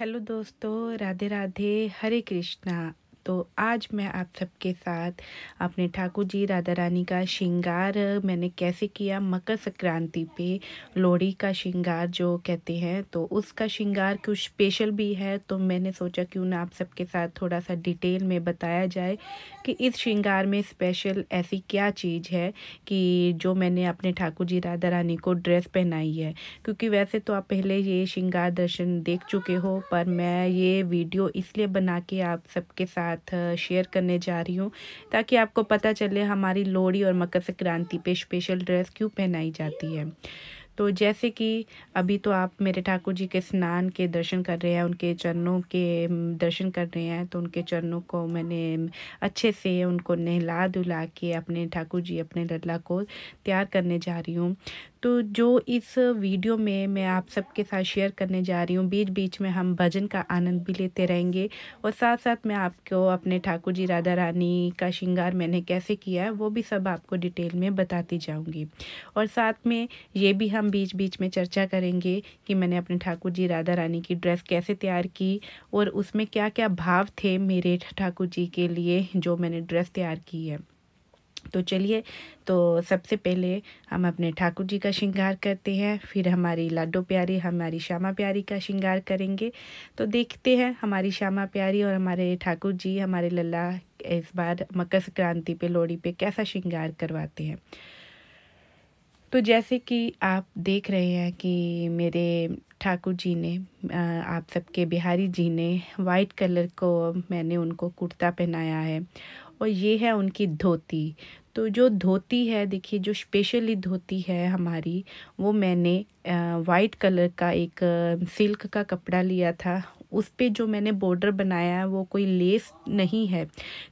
Hello दोस्तों राधे राधे हरे कृष्णा। तो आज मैं आप सबके साथ अपने ठाकुर जी राधा रानी का श्रृंगार, मैंने कैसे किया? मकर संक्रांति पे लोहड़ी का श्रृंगार जो कहते हैं तो उसका श्रृंगार कुछ स्पेशल भी है तो मैंने सोचा क्यों ना आप सबके साथ थोड़ा सा डिटेल में बताया जाए कि इस श्रृंगार में स्पेशल ऐसी क्या चीज़ है कि जो मैंने अपने ठाकुर जी राधा रानी को ड्रेस पहनाई है। क्योंकि वैसे तो आप पहले ये श्रृंगार दर्शन देख चुके हो, पर मैं ये वीडियो इसलिए बना के आप सबके साथ साथ शेयर करने जा रही हूँ, ताकि आपको पता चले हमारी लोहड़ी और मकर संक्रांति पे स्पेशल ड्रेस क्यों पहनाई जाती है। तो जैसे कि अभी तो आप मेरे ठाकुर जी के स्नान के दर्शन कर रहे हैं, उनके चरणों के दर्शन कर रहे हैं तो उनके चरणों को मैंने अच्छे से उनको नहला धुला के अपने ठाकुर जी, अपने लल्ला को तैयार करने जा रही हूँ। तो जो इस वीडियो में मैं आप सबके साथ शेयर करने जा रही हूँ बीच बीच में हम भजन का आनंद भी लेते रहेंगे और साथ साथ मैं आपको अपने ठाकुर जी राधा रानी का श्रृंगार मैंने कैसे किया है, वो भी सब आपको डिटेल में बताती जाऊँगी। और साथ में ये भी हम बीच बीच में चर्चा करेंगे कि मैंने अपने ठाकुर जी राधा रानी की ड्रेस कैसे तैयार की और उसमें क्या क्या भाव थे मेरे ठाकुर जी के लिए जो मैंने ड्रेस तैयार की है। तो चलिए तो सबसे पहले हम अपने ठाकुर जी का श्रृंगार करते हैं, फिर हमारी लाडो प्यारी, हमारी श्यामा प्यारी का श्रृंगार करेंगे। तो देखते हैं हमारी श्यामा प्यारी और हमारे ठाकुर जी, हमारे लल्ला इस बार मकर संक्रांति पे लोहड़ी पे कैसा श्रृंगार करवाते हैं। तो जैसे कि आप देख रहे हैं कि मेरे ठाकुर जी ने आप सबके बिहारी जी ने वाइट कलर को, मैंने उनको कुर्ता पहनाया है और ये है उनकी धोती। तो जो धोती है, देखिए जो स्पेशली धोती है हमारी, वो मैंने वाइट कलर का एक सिल्क का कपड़ा लिया था उस पर जो मैंने बॉर्डर बनाया है, वो कोई लेस नहीं है।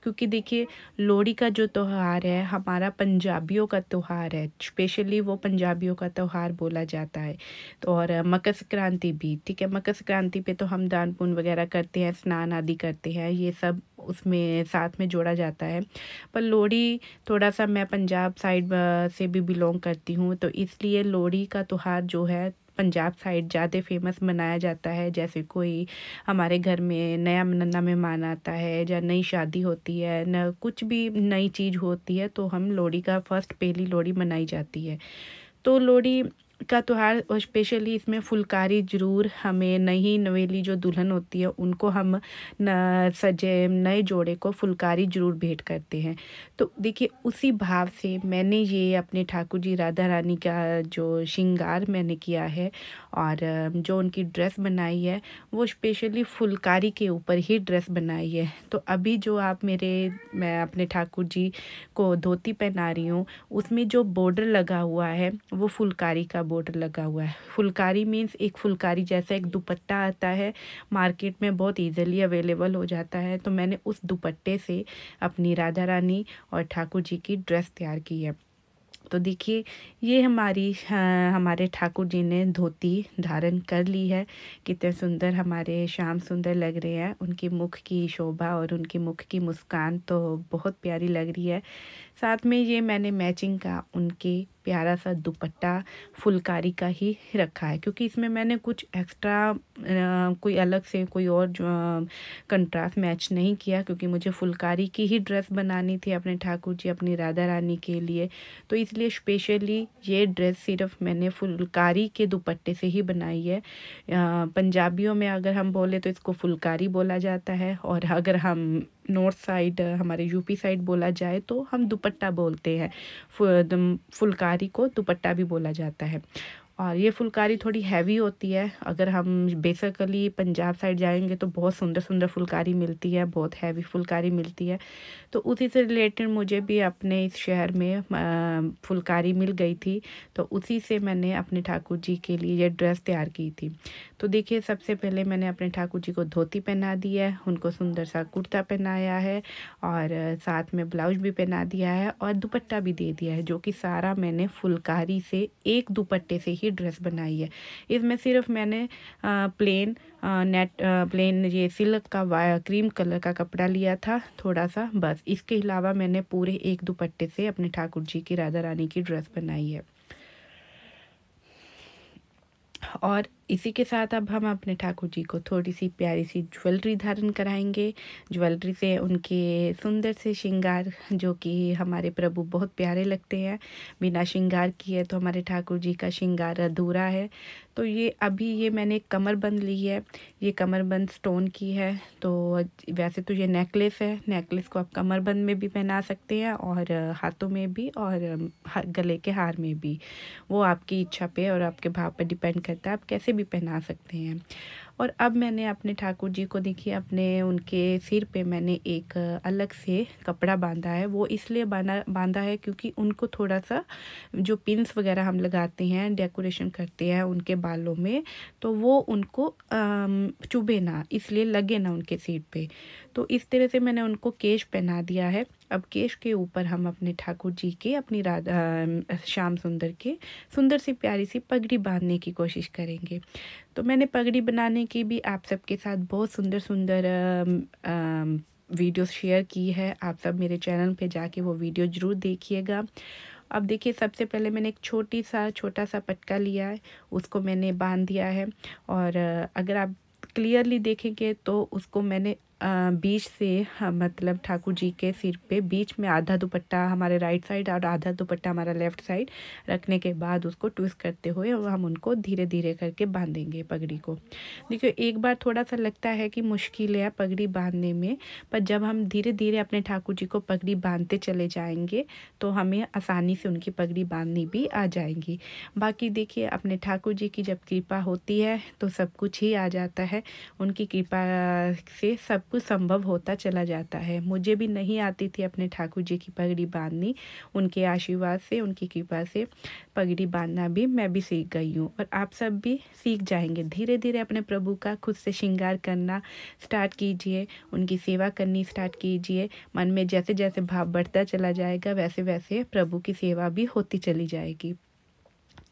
क्योंकि देखिए, लोहड़ी का जो त्यौहार है, हमारा पंजाबियों का त्यौहार है। स्पेशली वो पंजाबियों का त्यौहार बोला जाता है। तो और मकर संक्रांति भी, ठीक है? मकर संक्रांति पे तो हम दान पुण्य वगैरह करते हैं, स्नान आदि करते हैं, ये सब उसमें, साथ में जोड़ा जाता है। पर लोहड़ी थोड़ा सा मैं पंजाब साइड से भी बिलोंग करती हूँ तो इसलिए लोहड़ी का त्यौहार जो है पंजाब साइड ज़्यादा फ़ेमस मनाया जाता है। जैसे कोई हमारे घर में नया नन्ना मेहमान आता है या नई शादी होती है, न कुछ भी नई चीज़ होती है तो हम लोहड़ी का फ़र्स्ट पहली लोहड़ी मनाई जाती है। तो लोहड़ी का त्यौहार, और स्पेशली इसमें फुलकारी ज़रूर हमें नई नवेली जो दुल्हन होती है, उनको हम सजे नए जोड़े को फुलकारी ज़रूर भेंट करते हैं। तो देखिए, उसी भाव से मैंने ये अपने ठाकुर जी राधा रानी का जो श्रृंगार मैंने किया है, और जो उनकी ड्रेस बनाई है, वो स्पेशली फुलकारी के ऊपर ही ड्रेस बनाई है। तो अभी जो आप मेरे, मैं अपने ठाकुर जी को धोती पहना रही हूँ, उसमें जो बॉर्डर लगा हुआ है, वो फुलकारी का बॉर्डर लगा हुआ है। फुलकारी मीन्स एक फुलकारी जैसा एक दुपट्टा आता है। मार्केट में बहुत ईजिली अवेलेबल हो जाता है। तो मैंने उस दुपट्टे से अपनी राधा रानी और ठाकुर जी की ड्रेस तैयार की है। तो देखिए ये हमारी हाँ, हमारे ठाकुर जी ने धोती धारण कर ली है। कितने सुंदर हमारे शाम सुंदर लग रहे हैं। उनकी मुख की शोभा और उनकी मुख की मुस्कान तो बहुत प्यारी लग रही है। साथ में ये मैंने मैचिंग का, उनके प्यारा सा दुपट्टा, फुलकारी का ही रखा है, क्योंकि इसमें मैंने कुछ एक्स्ट्रा कोई अलग से कोई और कंट्रास्ट मैच नहीं किया, क्योंकि मुझे फुलकारी की ही ड्रेस बनानी थी अपने ठाकुर जी, अपनी राधा रानी के लिए। तो इसलिए स्पेशली ये ड्रेस सिर्फ़ मैंने फुलकारी के दुपट्टे से ही बनाई है। पंजाबियों में अगर हम बोले तो इसको फुलकारी बोला जाता है, और अगर हम नॉर्थ साइड हमारे यूपी साइड बोला जाए तो हम दुपट्टा बोलते हैं। फुलकारी को दुपट्टा भी बोला जाता है। और ये फुलकारी थोड़ी हैवी होती है। अगर हम बेसिकली पंजाब साइड जाएँगे तो बहुत सुंदर सुंदर फुलकारी मिलती है, बहुत हैवी फुलकारी मिलती है। तो उसी से रिलेटेड मुझे भी अपने इस शहर में फुलकारी मिल गई थी। तो उसी से मैंने अपने ठाकुर जी के लिए ये ड्रेस तैयार की थी। तो देखिए, सबसे पहले मैंने अपने ठाकुर जी को धोती पहना दी है, उनको सुंदर सा कुर्ता पहनाया है और साथ में ब्लाउज भी पहना दिया है और दुपट्टा भी दे दिया है, जो कि सारा मैंने फुलकारी से एक दुपट्टे से ही की ड्रेस बनाई है। इसमें सिर्फ़ मैंने प्लेन नेट प्लेन ये सिल्क का क्रीम कलर का कपड़ा लिया था थोड़ा सा बस। इसके अलावा मैंने पूरे एक दुपट्टे से अपने ठाकुर जी की राधा रानी की ड्रेस बनाई है। और इसी के साथ अब हम अपने ठाकुर जी को थोड़ी सी प्यारी सी ज्वेलरी धारण कराएँगे। ज्वेलरी से उनके सुंदर से श्रृंगार, जो कि हमारे प्रभु बहुत प्यारे लगते हैं। बिना श्रृंगार किए तो हमारे ठाकुर जी का श्रृंगार अधूरा है। तो ये अभी ये मैंने कमर बंद ली है। ये कमरबंद स्टोन की है। तो वैसे तो ये नेकलेस है। नेकलेस को आप कमरबंद में भी पहना सकते हैं और हाथों में भी और गले के हार में भी। वो आपकी इच्छा पे और आपके भाव पर डिपेंड करता है। आप कैसे भी पहना सकते हैं। और अब मैंने अपने ठाकुर जी को देखिए, अपने उनके सिर पे मैंने एक अलग से कपड़ा बांधा है। वो इसलिए बांधा बांधा है क्योंकि उनको थोड़ा सा जो पिंस वगैरह हम लगाते हैं डेकोरेशन करते हैं उनके बालों में तो वो उनको चुभे ना, इसलिए लगे ना उनके सिर पे। तो इस तरह से मैंने उनको केश पहना दिया है। अब केश के ऊपर हम अपने ठाकुर जी के, अपनी राधा श्याम सुंदर के सुंदर सी प्यारी सी पगड़ी बांधने की कोशिश करेंगे। तो मैंने पगड़ी बनाने की भी आप सबके साथ बहुत सुंदर सुंदर वीडियो शेयर की है। आप सब मेरे चैनल पे जाके वो वीडियो ज़रूर देखिएगा। अब देखिए, सबसे पहले मैंने एक छोटी सा, छोटा सा पटका लिया है, उसको मैंने बाँध दिया है। और अगर आप क्लियरली देखेंगे तो उसको मैंने बीच से हाँ, मतलब ठाकुर जी के सिर पे बीच में आधा दुपट्टा हमारे राइट साइड और आधा दुपट्टा हमारा लेफ़्ट साइड रखने के बाद उसको ट्विस्ट करते हुए हम उनको धीरे धीरे करके बांधेंगे पगड़ी को। देखिए एक बार थोड़ा सा लगता है कि मुश्किल है पगड़ी बांधने में पर जब हम धीरे धीरे अपने ठाकुर जी को पगड़ी बांधते चले जाएँगे तो हमें आसानी से उनकी पगड़ी बांधनी भी आ जाएँगी। बाकी देखिए अपने ठाकुर जी की जब कृपा होती है तो सब कुछ ही आ जाता है। उनकी कृपा से सब कुछ संभव होता चला जाता है। मुझे भी नहीं आती थी अपने ठाकुर जी की पगड़ी बांधनी। उनके आशीर्वाद से, उनकी कृपा से पगड़ी बांधना भी मैं भी सीख गई हूँ। और आप सब भी सीख जाएँगे। धीरे धीरे अपने प्रभु का खुद से श्रृंगार करना स्टार्ट कीजिए। उनकी सेवा करनी स्टार्ट कीजिए। मन में जैसे जैसे भाव बढ़ता चला जाएगा वैसे वैसे प्रभु की सेवा भी होती चली जाएगी।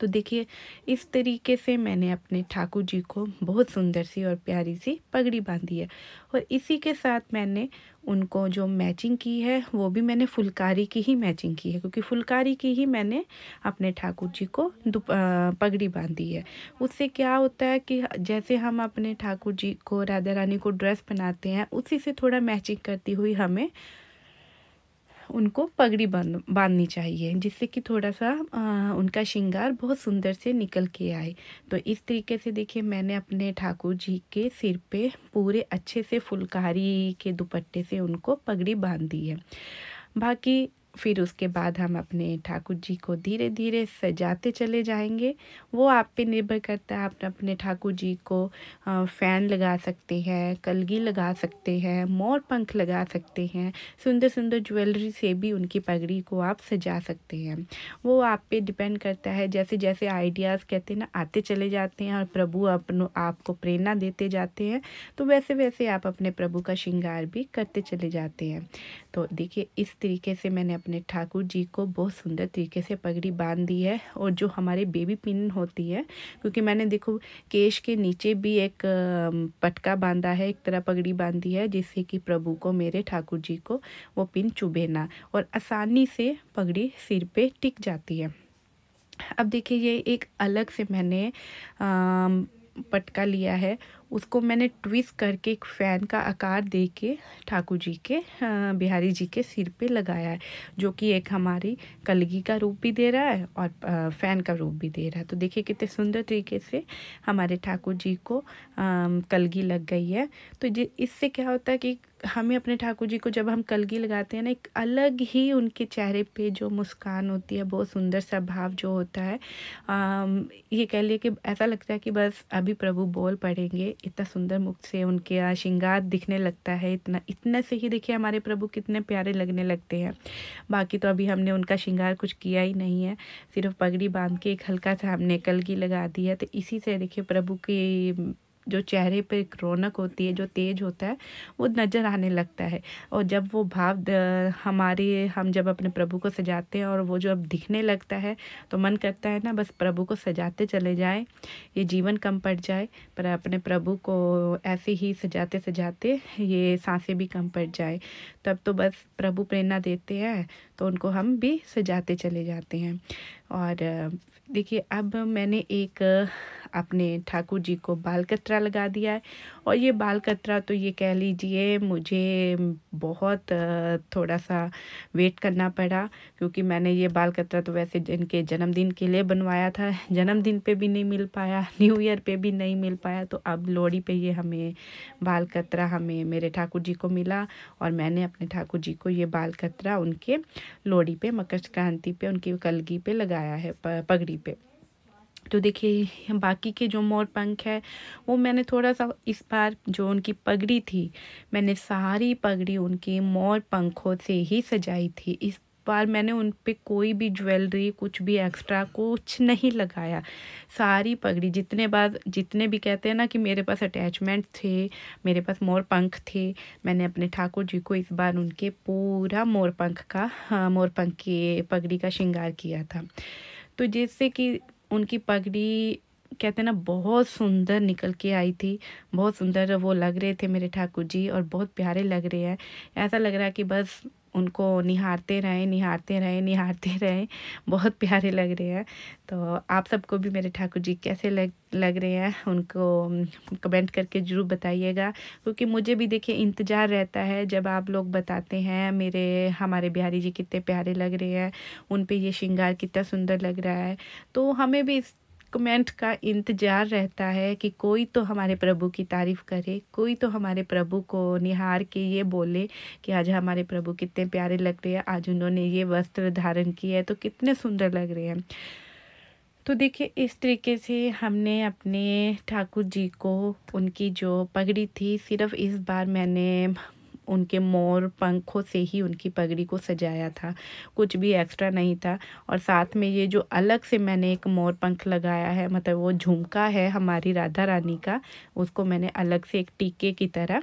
तो देखिए, इस तरीके से मैंने अपने ठाकुर जी को बहुत सुंदर सी और प्यारी सी पगड़ी बांधी है। और इसी के साथ मैंने उनको जो मैचिंग की है, वो भी मैंने फुलकारी की ही मैचिंग की है, क्योंकि फुलकारी की ही मैंने अपने ठाकुर जी को पगड़ी बांधी है। उससे क्या होता है कि जैसे हम अपने ठाकुर जी को, राधा रानी को ड्रेस पहनाते हैं, उसी से थोड़ा मैचिंग करती हुई हमें उनको पगड़ी बाँध बांधनी चाहिए जिससे कि थोड़ा सा आ, उनका श्रृंगार बहुत सुंदर से निकल के आए। तो इस तरीके से देखिए मैंने अपने ठाकुर जी के सिर पे पूरे अच्छे से फुलकारी के दुपट्टे से उनको पगड़ी बाँध दी है। बाकी फिर उसके बाद हम अपने ठाकुर जी को धीरे धीरे सजाते चले जाएँगे। वो आप पे निर्भर करता है, आप अपने ठाकुर जी को फ़ैन लगा सकते हैं, कलगी लगा सकते हैं, मोर पंख लगा सकते हैं सुंदर सुंदर ज्वेलरी से भी उनकी पगड़ी को आप सजा सकते हैं। वो आप पे डिपेंड करता है जैसे जैसे आइडियाज़ कहते हैं ना, आते चले जाते हैं और प्रभु अपनों, आपको प्रेरणा देते जाते हैं तो वैसे वैसे आप अपने प्रभु का श्रृंगार भी करते चले जाते हैं। तो देखिए, इस तरीके से मैंने अपने ठाकुर जी को बहुत सुंदर तरीके से पगड़ी बाँध दी है और जो हमारे बेबी पिन होती है क्योंकि मैंने देखो केश के नीचे भी एक पटका बांधा है एक तरह पगड़ी बांधी है जिससे कि प्रभु को मेरे ठाकुर जी को वो पिन चुभे ना और आसानी से पगड़ी सिर पे टिक जाती है। अब देखिए ये एक अलग से मैंने आ, पटका लिया है उसको मैंने ट्विस्ट करके एक फ़ैन का आकार दे के ठाकुर जी के बिहारी जी के सिर पे लगाया है, जो कि एक हमारी कलगी का रूप भी दे रहा है और फ़ैन का रूप भी दे रहा है। तो देखिए कितने सुंदर तरीके से हमारे ठाकुर जी को कलगी लग गई है। तो इससे क्या होता है कि हमें अपने ठाकुर जी को जब हम कलगी लगाते हैं ना एक अलग ही उनके चेहरे पे जो मुस्कान होती है बहुत सुंदर सा भाव जो होता है आ, ये कह लिए कि ऐसा लगता है कि बस अभी प्रभु बोल पड़ेंगे। इतना सुंदर मुख से उनके श्रृंगार दिखने लगता है इतना इतने से ही देखिए हमारे प्रभु कितने प्यारे लगने लगते हैं। बाकी तो अभी हमने उनका श्रृंगार कुछ किया ही नहीं है सिर्फ़ पगड़ी बाँध के एक हल्का सा हमने कलगी लगा दी है। तो इसी से देखिए प्रभु की जो चेहरे पर एक रौनक होती है, जो तेज होता है, वो नज़र आने लगता है। और जब वो भाव हमारे, हम जब अपने प्रभु को सजाते हैं और वो जो अब दिखने लगता है तो मन करता है ना, बस प्रभु को सजाते चले जाए, ये जीवन कम पड़ जाए, पर अपने प्रभु को ऐसे ही सजाते सजाते ये साँसें भी कम पड़ जाए। तब तो बस प्रभु प्रेरणा देते हैं तो उनको हम भी सजाते चले जाते हैं। और, देखिए, अब मैंने एक, अपने ठाकुर जी को बाल कतरा लगा दिया है और ये बाल कतरा तो ये कह लीजिए मुझे बहुत थोड़ा सा वेट करना पड़ा, क्योंकि मैंने ये बाल कतरा तो वैसे इनके जन्मदिन के लिए बनवाया था। जन्मदिन पे भी नहीं मिल पाया, न्यू ईयर पे भी नहीं मिल पाया तो अब लोहड़ी पे ये हमें बाल कतरा हमें मेरे ठाकुर जी को मिला और मैंने अपने ठाकुर जी को ये बाल कतरा उनके लोहड़ी पे, मकर संक्रांति पे, उनकी कलगी पे लगाया है पगड़ी पे। तो देखिए बाकी के जो मोर पंख है, वो मैंने थोड़ा सा इस बार जो उनकी पगड़ी थी, मैंने सारी पगड़ी उनकी मोर पंखों से ही सजाई थी। इस बार मैंने उन पर कोई भी ज्वेलरी, कुछ भी एक्स्ट्रा, कुछ नहीं लगाया। सारी पगड़ी, जितने बार, जितने भी कहते हैं ना कि मेरे पास अटैचमेंट थे, मेरे पास मोर पंख थे, मैंने अपने ठाकुर जी को इस बार उनके पूरा मोर पंख का हाँ मोर पंख के पगड़ी का श्रृंगार किया था। तो जैसे कि उनकी पगड़ी कहते हैं ना, बहुत सुंदर निकल के आई थी। बहुत सुंदर वो लग रहे थे मेरे ठाकुर जी और बहुत प्यारे लग रहे हैं। ऐसा लग रहा है कि बस उनको निहारते रहें निहारते रहें निहारते रहें। बहुत प्यारे लग रहे हैं। तो आप सबको भी मेरे ठाकुर जी कैसे लग लग रहे हैं, उनको कमेंट करके ज़रूर बताइएगा। क्योंकि मुझे भी देखिए इंतज़ार रहता है जब आप लोग बताते हैं, मेरे, हमारे बिहारी जी कितने प्यारे लग रहे हैं उन पे ये श्रृंगार कितना सुंदर लग रहा है। तो हमें भी इस कमेंट का इंतज़ार रहता है कि कोई तो हमारे प्रभु की तारीफ़ करे, कोई तो हमारे प्रभु को निहार के ये बोले कि आज हमारे प्रभु कितने प्यारे लग रहे हैं, आज उन्होंने ये वस्त्र धारण किया है तो कितने सुंदर लग रहे हैं। तो देखिए, इस तरीके से हमने अपने ठाकुर जी को उनकी जो पगड़ी थी, सिर्फ़ इस बार मैंने उनके मोर पंखों से ही उनकी पगड़ी को सजाया था। कुछ भी एक्स्ट्रा नहीं था और साथ में ये जो अलग से मैंने एक मोर पंख लगाया है मतलब वो झुमका है हमारी राधा रानी का उसको मैंने अलग से एक टीके की तरह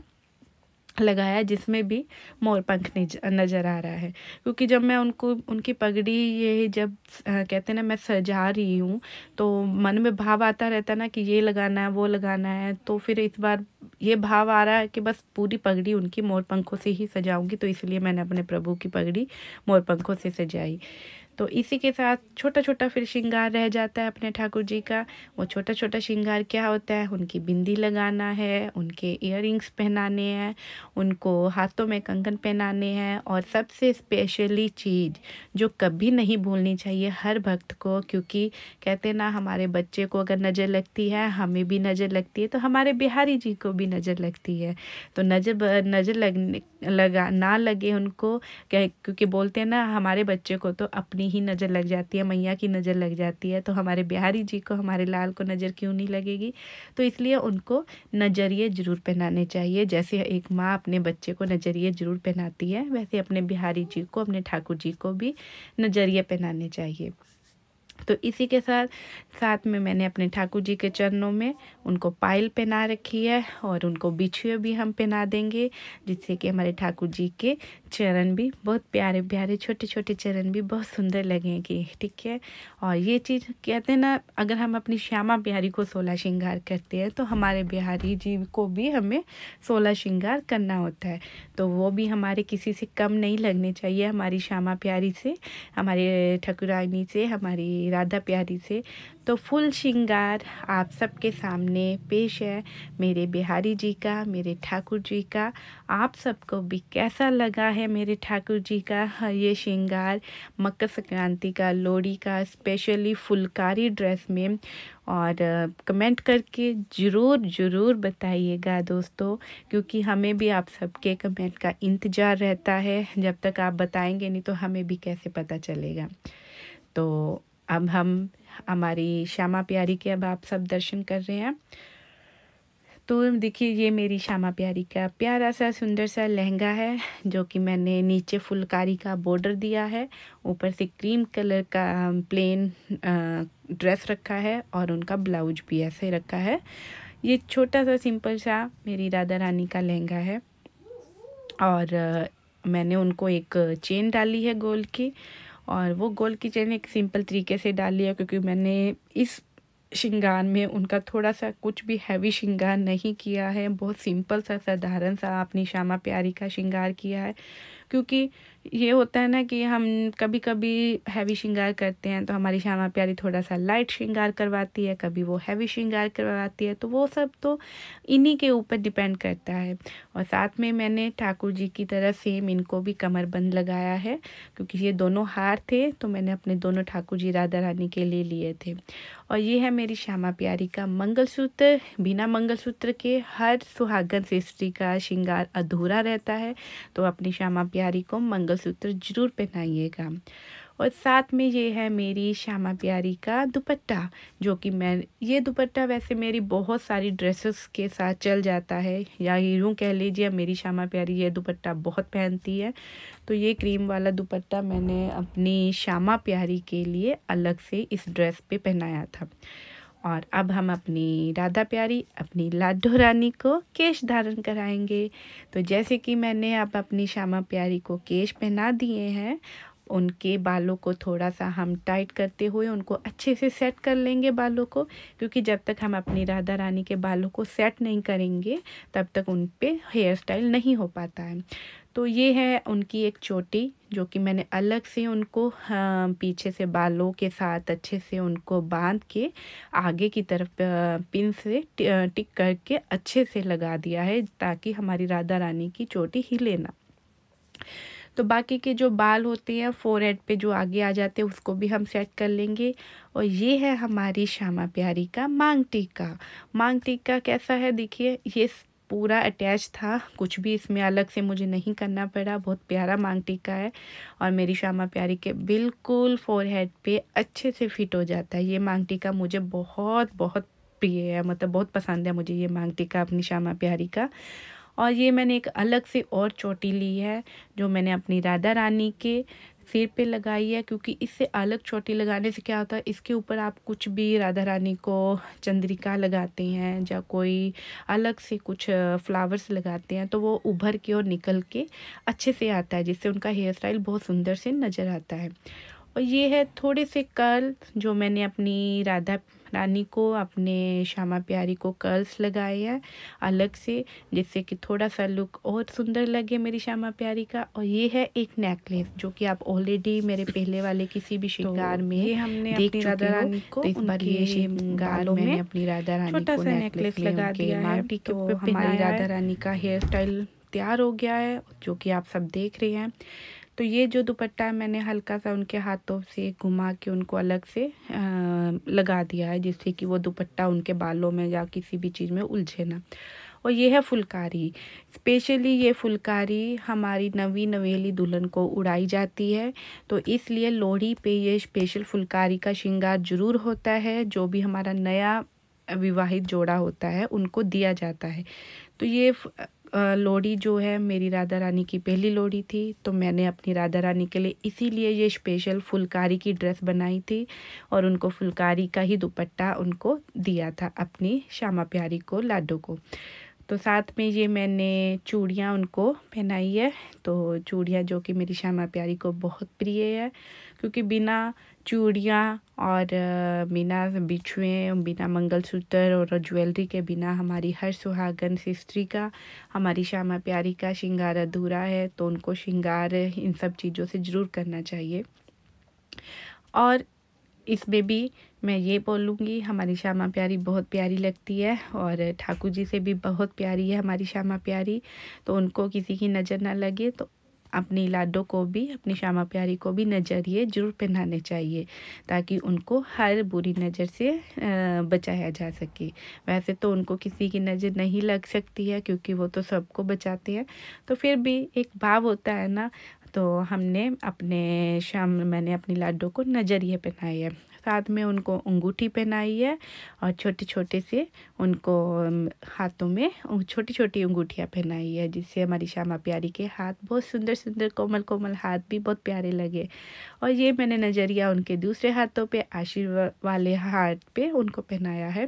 लगाया जिसमें भी मोर पंख नज़र आ रहा है। क्योंकि जब मैं उनको उनकी पगड़ी ये जब आ, कहते ना मैं सजा रही हूँ तो मन में भाव आता रहता ना कि ये लगाना है वो लगाना है तो फिर इस बार ये भाव आ रहा है कि बस पूरी पगड़ी उनकी मोर पंखों से ही सजाऊँगी तो इसलिए मैंने अपने प्रभु की पगड़ी मोर पंखों से सजाई। तो इसी के साथ छोटा छोटा फिर श्रृंगार रह जाता है अपने ठाकुर जी का। वो छोटा छोटा श्रृंगार क्या होता है? उनकी बिंदी लगाना है, उनके इयर पहनाने हैं, उनको हाथों में कंगन पहनाने हैं और सबसे स्पेशली चीज़ जो कभी नहीं भूलनी चाहिए हर भक्त को, क्योंकि कहते ना, हमारे बच्चे को अगर नज़र लगती है, हमें भी नज़र लगती है तो हमारे बिहारी जी को भी नज़र लगती है। तो नज़र नज़र लगने, लगा, ना लगे उनको क्योंकि बोलते हैं ना, हमारे बच्चे को तो अपनी ही नज़र लग जाती है, मैया की नज़र लग जाती है। तो हमारे बिहारी जी को, हमारे लाल को नज़र क्यों नहीं लगेगी? तो इसलिए उनको नज़रिए ज़रूर पहनाने चाहिए। जैसे एक माँ अपने बच्चे को नज़रिए ज़रूर पहनाती है, वैसे अपने बिहारी जी को, अपने ठाकुर जी को भी नज़रिए पहनाने चाहिए। तो इसी के साथ साथ में मैंने अपने ठाकुर जी के चरणों में उनको पायल पहना रखी है और उनको बिछुए भी हम पहना देंगे, जिससे कि हमारे ठाकुर जी के चरण भी बहुत प्यारे प्यारे छोटे छोटे चरण भी बहुत सुंदर लगेंगे ठीक है? और ये चीज़ कहते हैं ना, अगर हम अपनी श्यामा बिहारी को सोलह श्रृंगार करते हैं तो हमारे बिहारी जी को भी हमें सोलह श्रृंगार करना होता है। तो वो भी हमारे किसी से कम नहीं लगने चाहिए, हमारी श्यामा प्यारी से, हमारे ठकुरानी से, हमारी राधा प्यारी से। तो फुल श्रृंगार आप सबके सामने पेश है। मेरे बिहारी जी का, मेरे ठाकुर जी का, आप सबको भी कैसा लगा है मेरे ठाकुर जी का ये श्रृंगार? मकर संक्रांति का, लोहड़ी का स्पेशली फुलकारी ड्रेस में। और कमेंट करके ज़रूर ज़रूर बताइएगा दोस्तों, क्योंकि हमें भी आप सबके कमेंट का इंतज़ार रहता है। जब तक आप बताएँगे नहीं तो हमें भी कैसे पता चलेगा। तो अब हम हमारी श्यामा प्यारी के अब आप सब दर्शन कर रहे हैं। तो देखिए, ये मेरी श्यामा प्यारी का प्यारा सा, सुंदर सा लहंगा है, जो कि मैंने नीचे फुलकारी का बॉर्डर दिया है। ऊपर से क्रीम कलर का प्लेन ड्रेस रखा है और उनका ब्लाउज भी ऐसे रखा है। ये छोटा सा, सिंपल सा मेरी राधा रानी का लहंगा है। और मैंने उनको एक चेन डाली है गोल्ड की और वो गोल की चेन एक सिंपल तरीके से डाल लिया क्योंकि मैंने इस श्रृंगार में उनका थोड़ा सा कुछ भी हैवी श्रृंगार नहीं किया है। बहुत सिंपल सा, साधारण सा आपने श्यामा प्यारी का श्रृंगार किया है। क्योंकि ये होता है ना कि हम कभी कभी हैवी श्रृंगार करते हैं तो हमारी श्यामा प्यारी थोड़ा सा लाइट श्रृंगार करवाती है, कभी वो हैवी श्रृंगार करवाती है तो वो सब तो इन्हीं के ऊपर डिपेंड करता है। और साथ में मैंने ठाकुर जी की तरह सेम इनको भी कमर बंद लगाया है, क्योंकि ये दोनों हार थे तो मैंने अपने दोनों ठाकुर जी राधा रानी के लिए लिए थे। और ये है मेरी श्यामा प्यारी का मंगलसूत्र, बिना मंगलसूत्र के हर सुहागन स्त्री का श्रृंगार अधूरा रहता है तो अपनी श्यामा प्यारी को मंगलसूत्र ज़रूर पहनाइएगा। और साथ में ये है मेरी श्यामा प्यारी का दुपट्टा, जो कि मैं, ये दुपट्टा वैसे मेरी बहुत सारी ड्रेसेस के साथ चल जाता है, या यूँ कह लीजिए मेरी श्यामा प्यारी ये दुपट्टा बहुत पहनती है। तो ये क्रीम वाला दुपट्टा मैंने अपनी श्यामा प्यारी के लिए अलग से इस ड्रेस पे पहनाया था। और अब हम अपनी राधा प्यारी, अपनी लाडो रानी को केश धारण कराएँगे। तो जैसे कि मैंने अब अपनी श्यामा प्यारी को केश पहना दिए हैं, उनके बालों को थोड़ा सा हम टाइट करते हुए उनको अच्छे से सेट कर लेंगे बालों को, क्योंकि जब तक हम अपनी राधा रानी के बालों को सेट नहीं करेंगे, तब तक उन पर हेयर स्टाइल नहीं हो पाता है। तो ये है उनकी एक चोटी जो कि मैंने अलग से उनको हाँ, पीछे से बालों के साथ अच्छे से उनको बाँध के आगे की तरफ़ पिन से टिक करके अच्छे से लगा दिया है ताकि हमारी राधा रानी की चोटी हिले ना। तो बाकी के जो बाल होते हैं फोर हेड पे जो आगे आ जाते हैं उसको भी हम सेट कर लेंगे। और ये है हमारी श्यामा प्यारी का मांग टीका मांग टीका कैसा है? देखिए ये पूरा अटैच था। कुछ भी इसमें अलग से मुझे नहीं करना पड़ा। बहुत प्यारा मांग टीका है और मेरी श्यामा प्यारी के बिल्कुल फोर हेड पे अच्छे से फिट हो जाता है। ये मांग टीका मुझे बहुत बहुत प्रिय है। मतलब बहुत पसंद है मुझे ये मांग टीका अपनी श्यामा प्यारी का। और ये मैंने एक अलग से और चोटी ली है, जो मैंने अपनी राधा रानी के सिर पे लगाई है, क्योंकि इससे अलग चोटी लगाने से क्या होता है, इसके ऊपर आप कुछ भी राधा रानी को चंद्रिका लगाते हैं या कोई अलग से कुछ फ्लावर्स लगाते हैं तो वो उभर के और निकल के अच्छे से आता है, जिससे उनका हेयर स्टाइल बहुत सुंदर से नज़र आता है। और ये है थोड़े से कर्ल जो मैंने अपनी राधा रानी को अपने श्यामा प्यारी को कर्ल्स लगाए हैं अलग से जिससे कि थोड़ा सा लुक और सुंदर लगे मेरी श्यामा प्यारी का। और ये है एक नेकलेस जो कि आप ऑलरेडी मेरे पहले वाले किसी भी तो श्रृंगार तो में ये हमने देख राधा रानी को तो इस बार ये श्रृंगार में अपनी राधा रानी छोटा सा नेकलेस लगा दिया है। तो हमारी राधा रानी का हेयर स्टाइल तैयार हो गया है जो कि आप सब देख रहे हैं। तो ये जो दुपट्टा है मैंने हल्का सा उनके हाथों से घुमा के उनको अलग से आ, लगा दिया है जिससे कि वो दुपट्टा उनके बालों में या किसी भी चीज़ में उलझे ना। और ये है फुलकारी। स्पेशली ये फुलकारी हमारी नवी नवेली दुल्हन को उड़ाई जाती है तो इसलिए लोहड़ी पे ये स्पेशल फुलकारी का श्रृंगार ज़रूर होता है जो भी हमारा नया विवाहित जोड़ा होता है उनको दिया जाता है। तो ये लोहड़ी जो है मेरी राधा रानी की पहली लोहड़ी थी तो मैंने अपनी राधा रानी के लिए इसीलिए ये स्पेशल फुलकारी की ड्रेस बनाई थी और उनको फुलकारी का ही दुपट्टा उनको दिया था अपनी श्यामा प्यारी को, लाडो को। तो साथ में ये मैंने चूड़ियाँ उनको पहनाई है तो चूड़ियाँ जो कि मेरी श्यामा प्यारी को बहुत प्रिय है, क्योंकि बिना चूड़ियाँ और बिना बिछुए बिना मंगलसूत्र और ज्वेलरी के बिना हमारी हर सुहागन स्त्री का, हमारी श्यामा प्यारी का श्रृंगार अधूरा है तो उनको श्रृंगार इन सब चीज़ों से ज़रूर करना चाहिए। और इसमें भी मैं ये बोलूँगी, हमारी श्यामा प्यारी बहुत प्यारी लगती है और ठाकुर जी से भी बहुत प्यारी है हमारी श्यामा प्यारी तो उनको किसी की नज़र ना लगे तो अपनी लाडो को भी, अपनी श्यामा प्यारी को भी नज़रिए ज़रूर पहनाने चाहिए, ताकि उनको हर बुरी नज़र से बचाया जा सके। वैसे तो उनको किसी की नज़र नहीं लग सकती है, क्योंकि वो तो सबको बचाते हैं। तो फिर भी एक भाव होता है ना तो हमने अपने शाम मैंने अपनी लाडो को नज़रिए पहनाए है। साथ में उनको अंगूठी पहनाई है और छोटे छोटे से उनको हाथों में छोटी छोटी अंगूठियाँ पहनाई है, जिससे हमारी श्यामा प्यारी के हाथ बहुत सुंदर सुंदर कोमल कोमल हाथ भी बहुत प्यारे लगे। और ये मैंने नज़रिया उनके दूसरे हाथों पे आशीर्वाद वाले हाथ पे उनको पहनाया है।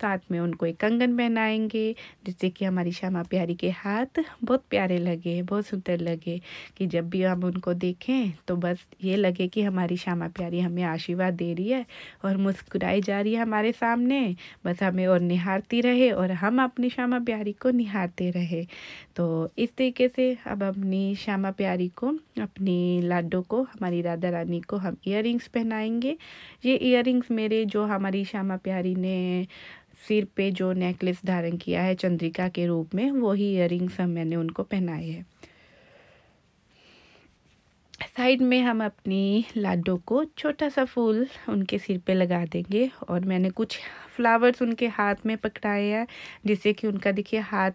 साथ में उनको एक कंगन पहनाएँगे, जिससे कि हमारी श्यामा प्यारी के हाथ बहुत प्यारे लगे, बहुत सुंदर लगे। कि जब भी हम उनको देखें तो बस ये लगे कि हमारी श्यामा प्यारी हमें आशीर्वाद दे रही है। है और मुस्कुराई जा रही है हमारे सामने। बस हमें और निहारती रहे और हम अपनी श्यामा प्यारी को निहारते रहे। तो इस तरीके से अब अपनी श्यामा प्यारी को, अपनी लाडो को, हमारी राधा रानी को हम इयर पहनाएँगे। ये इयर मेरे जो हमारी श्यामा प्यारी ने सिर पे जो नेकलेस धारण किया है चंद्रिका के रूप में वही इयर हम मैंने उनको पहनाए हैं। साइड में हम अपनी लाडो को छोटा सा फूल उनके सिर पे लगा देंगे और मैंने कुछ फ्लावर्स उनके हाथ में पकड़ाए हैं, जिससे कि उनका, देखिए, हाथ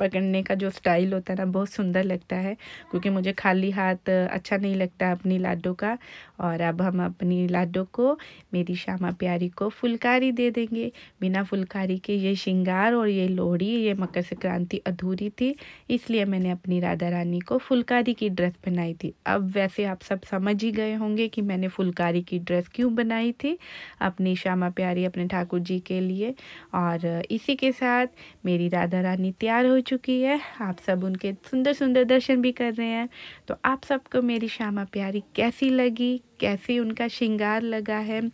पकड़ने का जो स्टाइल होता है ना, बहुत सुंदर लगता है, क्योंकि मुझे खाली हाथ अच्छा नहीं लगता अपनी लाडो का। और अब हम अपनी लाडो को, मेरी श्यामा प्यारी को फुलकारी दे देंगे। बिना फुलकारी के ये श्रृंगार और ये लोहड़ी, ये मकर संक्रांति अधूरी थी, इसलिए मैंने अपनी राधा रानी को फुलकारी की ड्रेस बनाई थी। अब वैसे आप सब समझ ही गए होंगे कि मैंने फुलकारी की ड्रेस क्यों बनाई थी, अपनी श्यामा प्यारी, अपने ठाकुर जी के लिए। और इसी के साथ मेरी राधा रानी तैयार हो चुकी है। आप सब उनके सुंदर सुंदर दर्शन भी कर रहे हैं। तो आप सबको मेरी श्यामा प्यारी कैसी लगी? कैसी उनका श्रृंगार लगा है?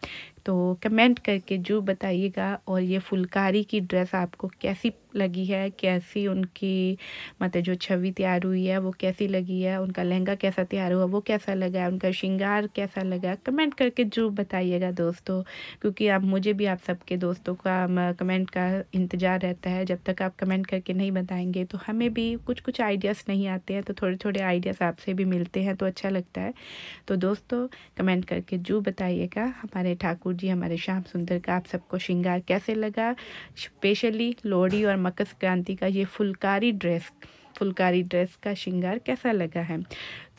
तो कमेंट करके जो बताइएगा और ये फुलकारी की ड्रेस आपको कैसी लगी है, कैसी उनकी मतलब जो छवि तैयार हुई है, वो कैसी लगी है, उनका लहंगा कैसा तैयार हुआ, वो कैसा लगा, उनका श्रृंगार कैसा लगा, कमेंट करके जो बताइएगा दोस्तों, क्योंकि अब मुझे भी आप सबके दोस्तों का कमेंट का इंतज़ार रहता है। जब तक आप कमेंट करके नहीं बताएँगे तो हमें भी कुछ कुछ आइडियाज़ नहीं आते हैं तो थोड़े थोड़े आइडियाज़ आपसे भी मिलते हैं तो अच्छा लगता है। तो दोस्तों, कमेंट करके जो बताइएगा, हमारे ठाकुर जी, हमारे श्याम सुंदर का आप सबको श्रृंगार कैसे लगा? स्पेशली लोहड़ी और मकर संक्रांति का ये फुलकारी ड्रेस फुलकारी ड्रेस का श्रृंगार कैसा लगा है?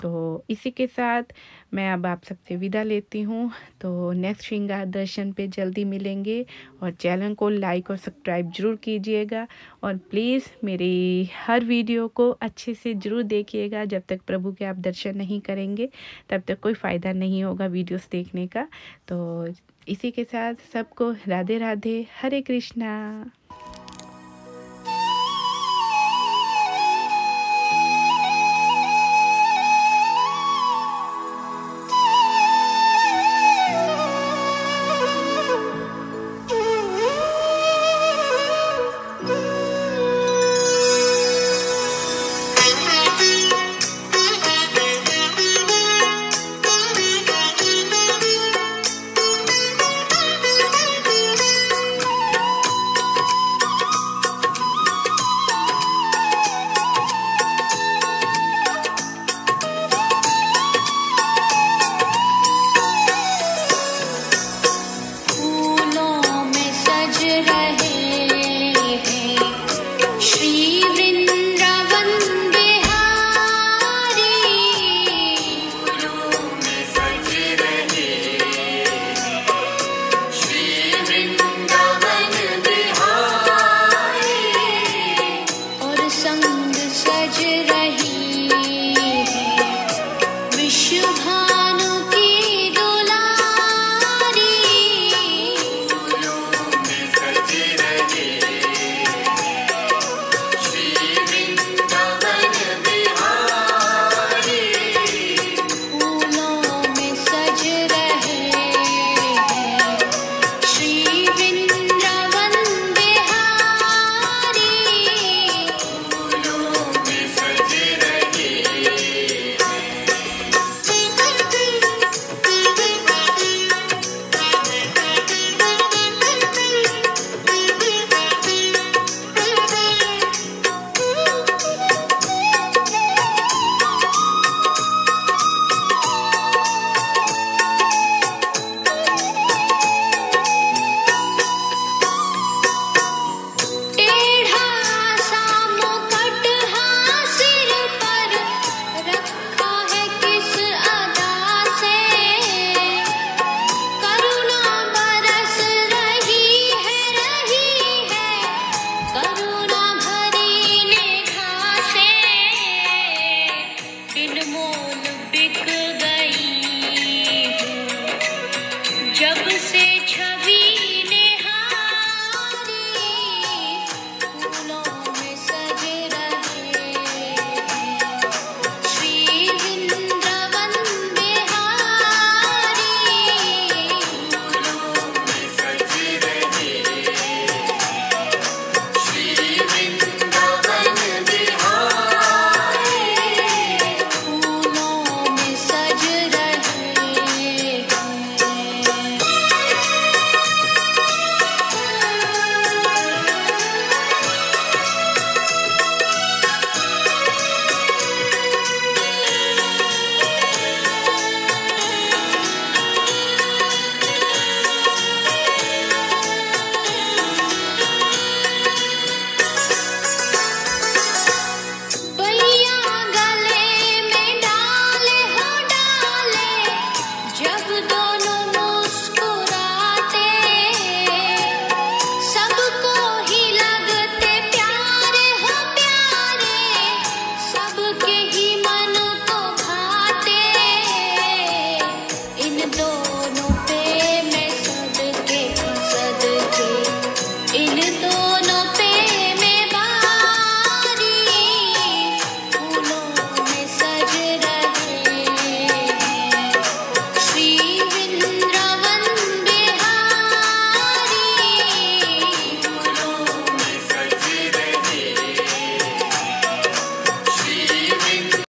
तो इसी के साथ मैं अब आप सबसे विदा लेती हूँ। तो नेक्स्ट श्रृंगार दर्शन पे जल्दी मिलेंगे और चैनल को लाइक और सब्सक्राइब ज़रूर कीजिएगा और प्लीज़ मेरी हर वीडियो को अच्छे से ज़रूर देखिएगा जब तक प्रभु के आप दर्शन नहीं करेंगे, तब तक कोई फ़ायदा नहीं होगा वीडियोस देखने का। तो इसी के साथ सबको राधे राधे हरे कृष्णा।